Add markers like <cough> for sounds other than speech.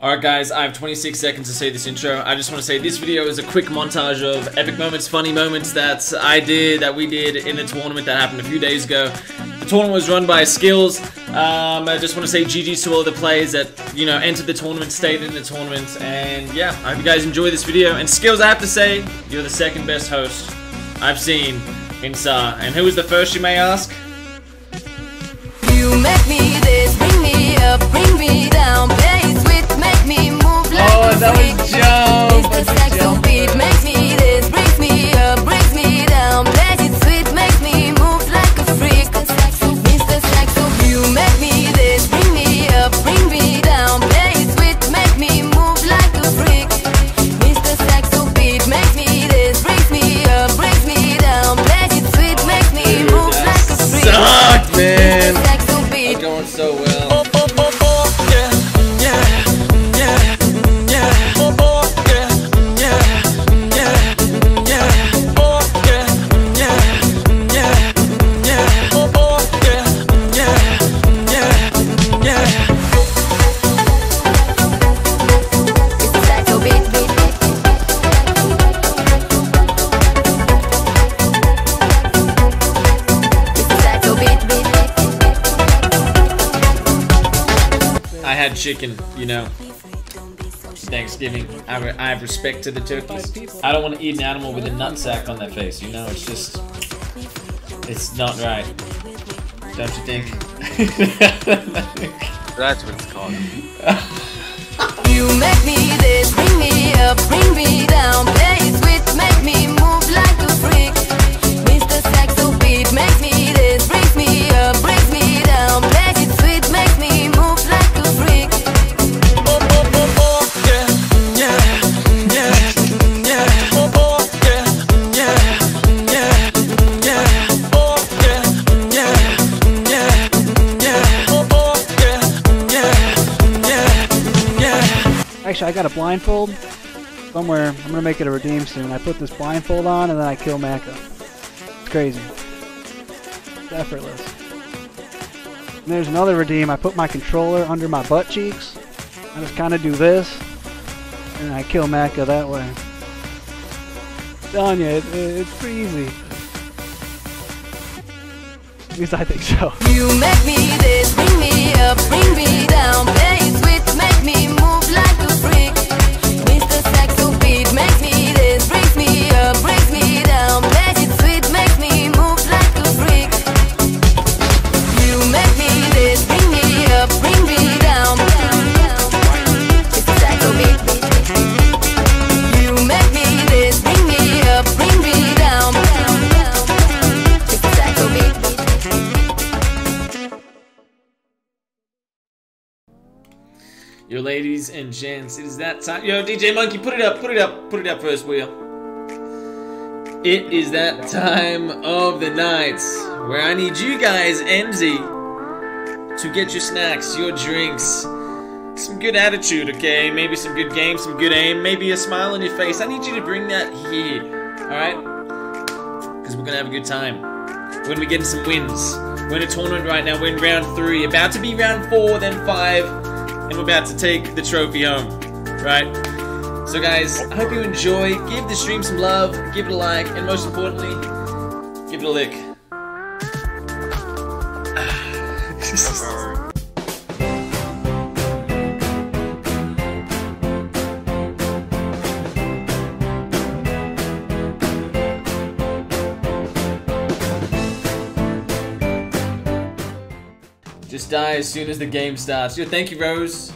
Alright guys, I have 26 seconds to say this intro. I just want to say this video is a quick montage of epic moments, funny moments that I did, that we did in the tournament that happened a few days ago. The tournament was run by Skills. Um, I just want to say GG's to all the players that, you know, entered the tournament, stayed in the tournament, and yeah, I hope you guys enjoy this video. And Skills, I have to say, you're the second best host I've seen in SAR. And who was the first, you may ask? You make me this, bring me up, bring me down, bien. Had chicken, you know. Thanksgiving. I, have- I have respect to the turkeys. I don't want to eat an animal with a nutsack on their face, you know? It's just. It's not right. Don't you think? <laughs> That's what it's called. You make me this, bring me up, bring me down, Actually, I got a blindfold somewhere. I'm gonna make it a redeem soon. I put this blindfold on and then I kill Macca. It's crazy. It's effortless. And there's another redeem. I put my controller under my butt cheeks. I just kind of do this, and I kill Macca that way. telling you, it, it, it's pretty easy. At least I think so. You make me this, bring me up, bring me down, play it make me Yo, ladies and gents, it is that time. Yo, DJ Monkey, put it up, put it up, put it up first, will ya? It is that time of the night where I need you guys, NZ, to get your snacks, your drinks, some good attitude, okay? Maybe some good game, some good aim, maybe a smile on your face. I need you to bring that here, alright? Because we're gonna have a good time. We're gonna be getting some wins. We're in a tournament right now, we're in round three, about to be round four, then five and we're about to take the trophy home, right? So guys, I hope you enjoy. Give the stream some love, give it a like, and most importantly, give it a lick. <sighs> Just die as soon as the game starts. Yo, thank you, Rose.